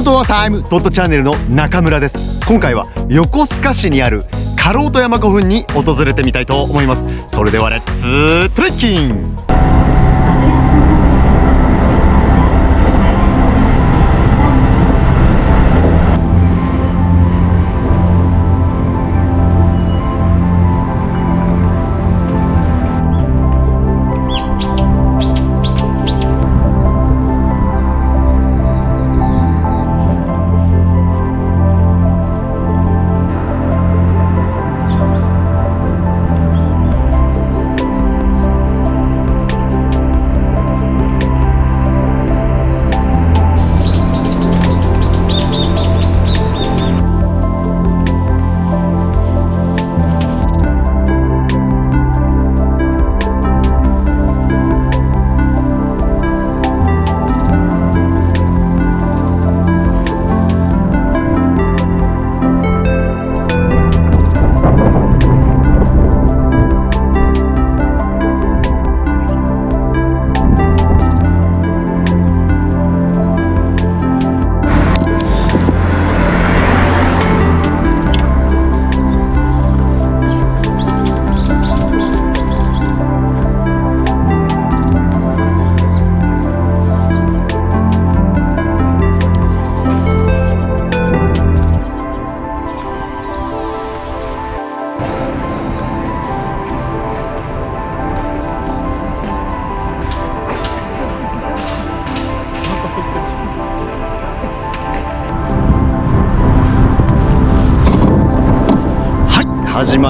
ントアタイムドットチャンネルの中村です。今回は横須賀市にあるカロート山古墳に訪れてみたいと思います。それではレッツトレッキング。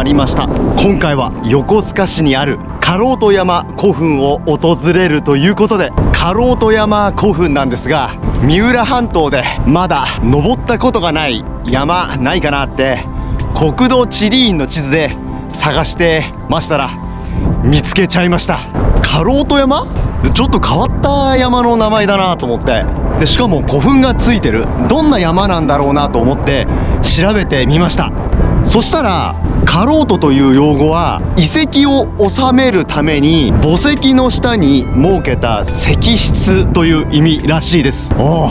まりました。今回は横須賀市にあるカロー山古墳を訪れるということでカロー山古墳なんですが三浦半島でまだ登ったことがない山ないかなって国土地理院の地図で探してましたら見つけちゃいました。カロー山？ちょっと変わった山の名前だなと思って。でしかも古墳がついてる。どんな山なんだろうなと思って調べてみました。そしたらカロートという用語は遺跡を収めるために墓石の下に設けた石室という意味らしいです。お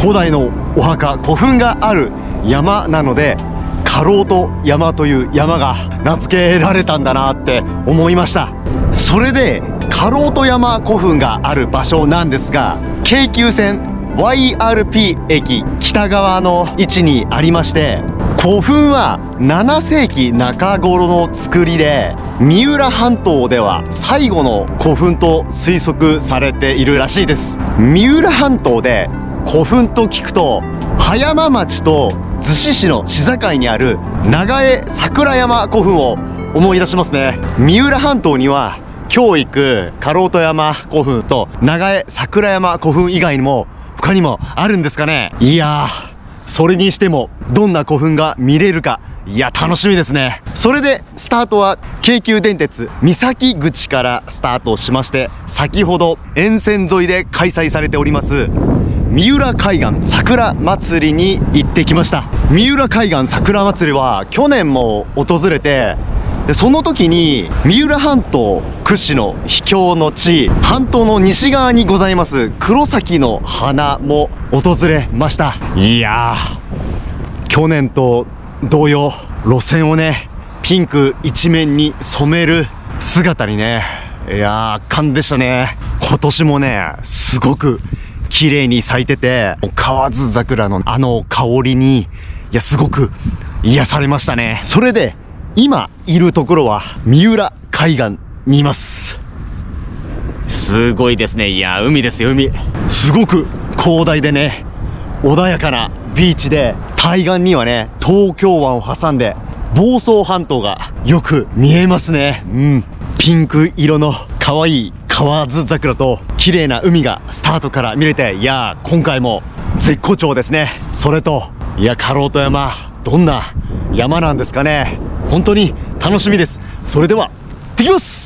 古代のお墓古墳がある山なのでカロート山という山が名付けられたんだなって思いました。それでカロート山古墳がある場所なんですが京急線 YRP 駅北側の位置にありまして古墳は7世紀中頃の作りで三浦半島では最後の古墳と推測されているらしいです。三浦半島で古墳と聞くと葉山町と逗子市の市境にある長江桜山古墳を思い出しますね。三浦半島には教育カロート山古墳と長江桜山古墳以外にも他にもあるんですかね。いやーそれにしてもどんな古墳が見れるかいや楽しみですね。それでスタートは京急電鉄三崎口からスタートしまして先ほど沿線沿いで開催されております三浦海岸桜祭りに行ってきました。三浦海岸桜祭りは去年も訪れてでその時に三浦半島屈指の秘境の地半島の西側にございます黒崎の花も訪れました。いやー。去年と同様路線をねピンク一面に染める姿にねいやー圧巻でしたね。今年もねすごく綺麗に咲いてて河津桜のあの香りにいやすごく癒されましたね。それで今いるところは三浦海岸にいます。すごいですね。いや海ですよ海。すごく広大でね穏やかなビーチで対岸にはね東京湾を挟んで房総半島がよく見えますね。うん。ピンク色の可愛い河津桜と綺麗な海がスタートから見れていや今回も絶好調ですね。それといやカロート山どんな山なんですかね。本当に楽しみです。それでは行ってきます。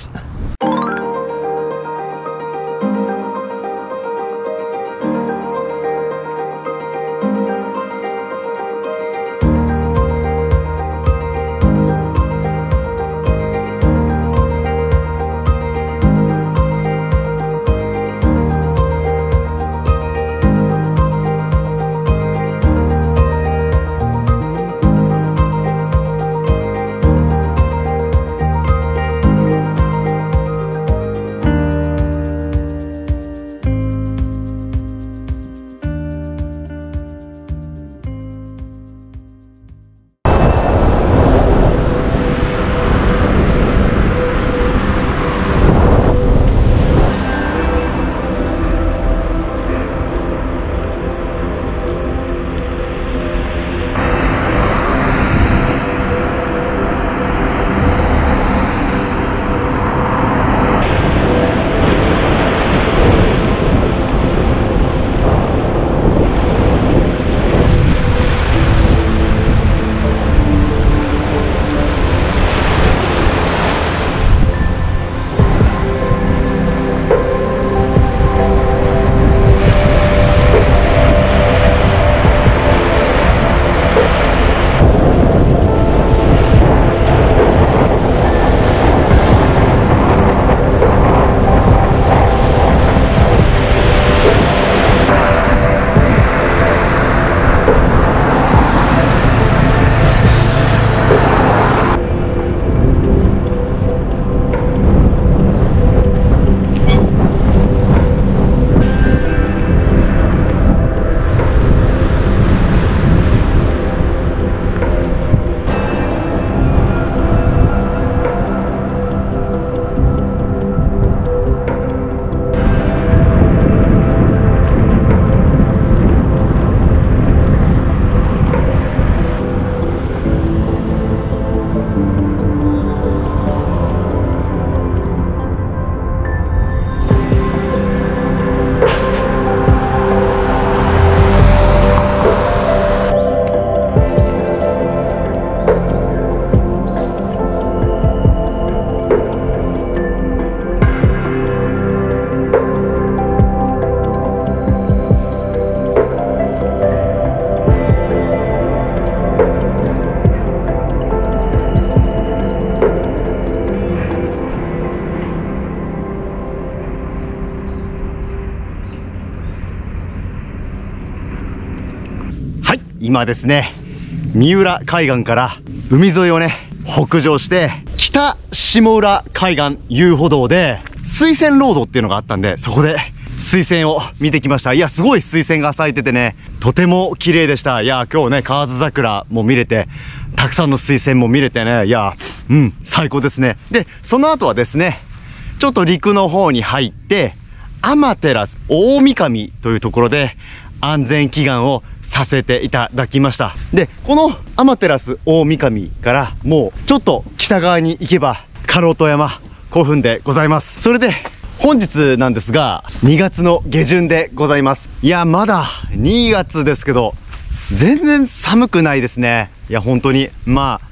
今ですね三浦海岸から海沿いをね北上して北下浦海岸遊歩道で水仙ロードっていうのがあったんでそこで水仙を見てきました。いやすごい水仙が咲いててねとても綺麗でした。いや今日ね河津桜も見れてたくさんの水仙も見れてねいやうん最高ですね。でその後はですねちょっと陸の方に入って天照大神というところで安全祈願をさせていただきました。でこの天照大神からもうちょっと北側に行けばカロト山古墳でございます。それで本日なんですが2月の下旬でございます。いやまだ2月ですけど全然寒くないですね。いや本当に。まあ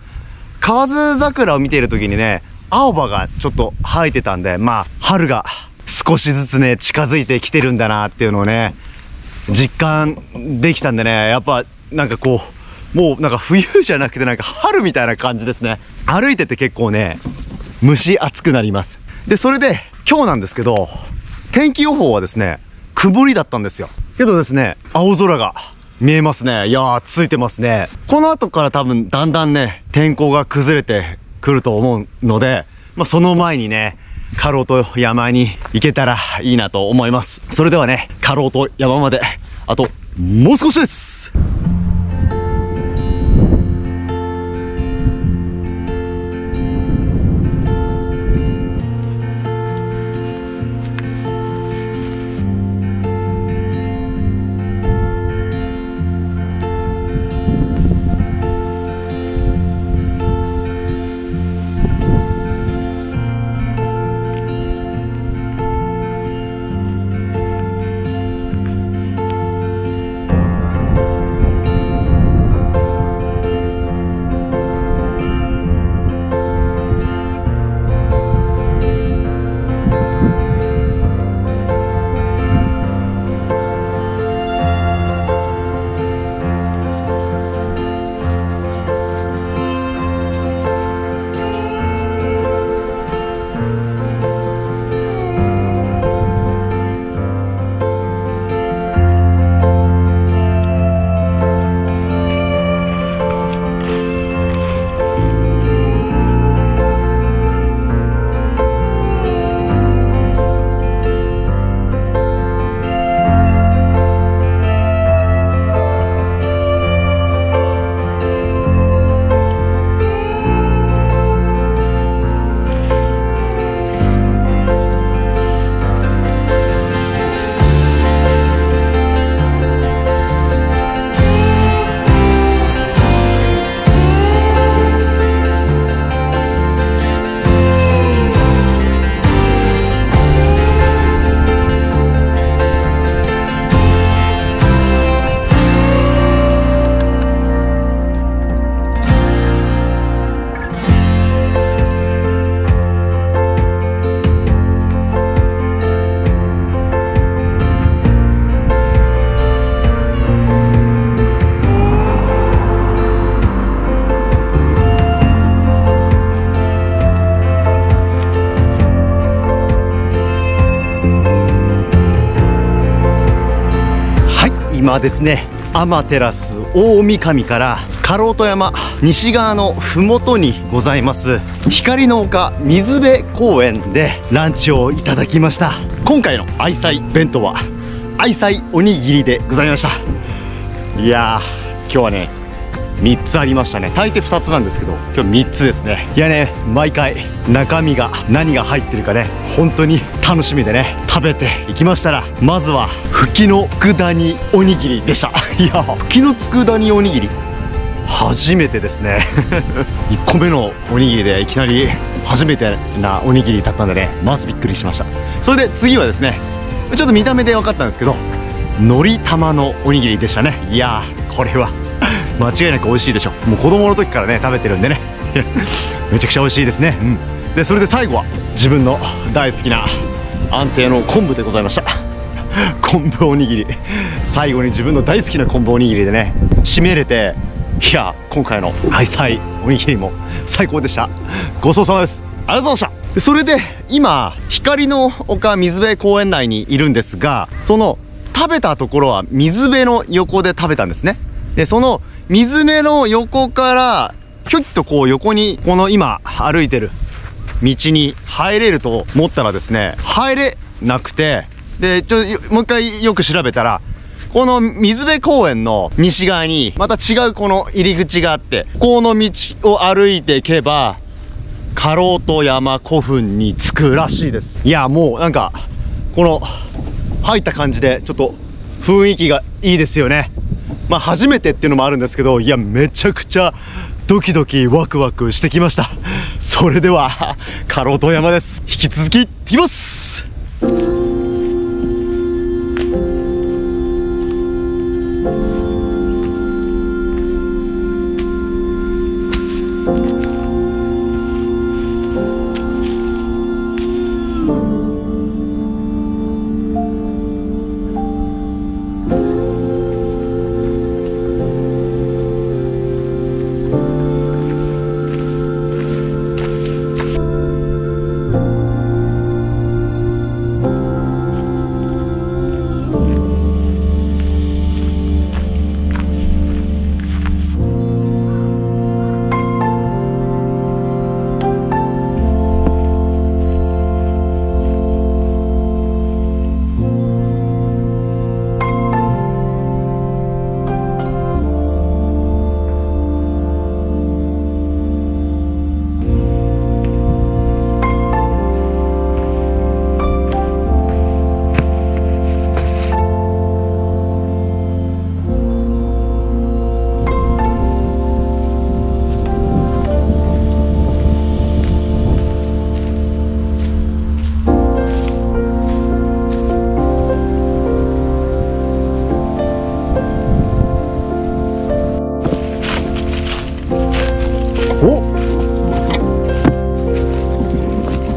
河津桜を見ている時にね青葉がちょっと生えてたんでまあ春が少しずつね近づいてきてるんだなっていうのをね実感できたんでねやっぱなんかこうもうなんか冬じゃなくてなんか春みたいな感じですね。歩いてて結構ね蒸し暑くなります。でそれで今日なんですけど天気予報はですね曇りだったんですよ。けどですね青空が見えますね。いやーついてますね。この後から多分だんだんね天候が崩れてくると思うので、まあ、その前にね過労と山に行けたらいいなと思います。それではね過労と山まで。あともう少しです。はですね天照大神から家老山西側の麓にございます光の丘水辺公園でランチをいただきました。今回の愛妻弁当は愛妻おにぎりでございました。いやー今日はね3つありましたね。大抵2つなんですけど今日3つですね。いやね毎回中身が何が入ってるかね本当に楽しみでね食べていきましたらまずはふきの佃煮おにぎりでした。いやふきの佃煮おにぎり？初めてですね。1個目のおにぎりでいきなり初めてなおにぎりだったんでねまずびっくりしました。それで次はですねちょっと見た目で分かったんですけどのり玉のおにぎりでしたね。いやーこれは間違いなく美味しいでしょもう子供の時からね食べてるんでね。めちゃくちゃ美味しいですね。うん。でそれで最後は自分の大好きな安定の昆布でございました。昆布おにぎり。最後に自分の大好きな昆布おにぎりでね締めれていや今回の愛妻おにぎりも最高でした。ごちそうさまです。ありがとうございました。それで今光の丘水辺公園内にいるんですがその食べたところは水辺の横で食べたんですね。でその水辺の横からひょいっとこう横にこの今歩いてる道に入れると思ったらですね入れなくてでちょもう一回よく調べたらこの水辺公園の西側にまた違うこの入り口があってこの道を歩いていけばカロート山古墳に着くらしいです。いやもうなんかこの入った感じでちょっと雰囲気がいいですよね。まあ初めてっていうのもあるんですけどいやめちゃくちゃドキドキワクワクしてきました。それではカロート山です。引き続き行きます。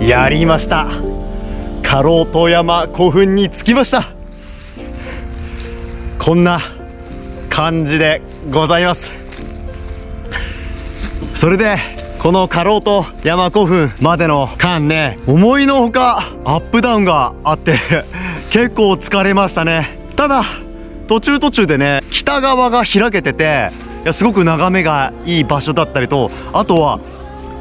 やりました。カロート山古墳に着きました。こんな感じでございます。それでこのカロート山古墳までの間ね思いのほかアップダウンがあって 結構疲れましたね。ただ途中途中でね北側が開けてていやすごく眺めがいい場所だったりとあとは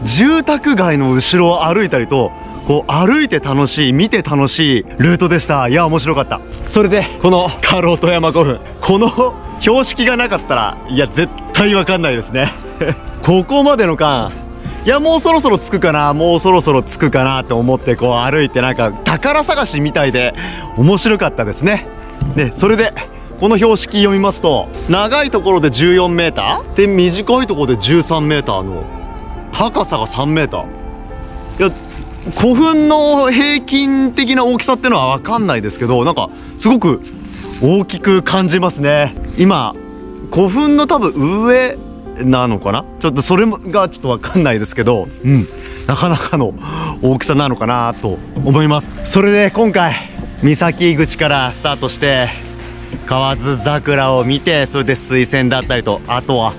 住宅街の後ろを歩いたりとこう歩いて楽しい見て楽しいルートでした。いや面白かった。それでこのカロート山古墳。この標識がなかったらいや絶対わかんないですね。ここまでの間いやもうそろそろ着くかなもうそろそろ着くかなと思ってこう歩いてなんか宝探しみたいで面白かったですね。でそれでこの標識読みますと長いところで 14m で短いところで 13m の高さが 3m いや古墳の平均的な大きさってのは分かんないですけどなんかすごく大きく感じますね。今古墳の多分上なのかな？ちょっとそれがちょっと分かんないですけどうん。なかなかの大きさなのかなと思います。それで今回三崎口からスタートして河津桜を見てそれで水仙だったりとあとは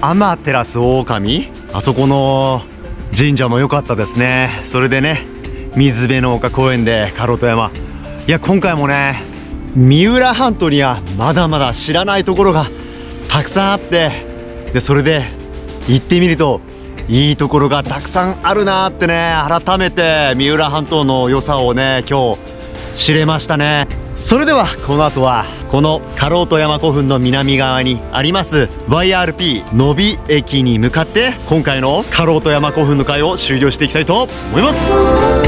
天照大神あそこの神社も良かったですね。それでね水辺の丘公園でカロト山。いや今回もね三浦半島にはまだまだ知らないところがたくさんあってでそれで行ってみるといいところがたくさんあるなってね改めて三浦半島の良さをね今日知れましたね。それではこの後はこのカロート山古墳の南側にあります YRP 伸び駅に向かって今回のカロート山古墳の会を終了していきたいと思います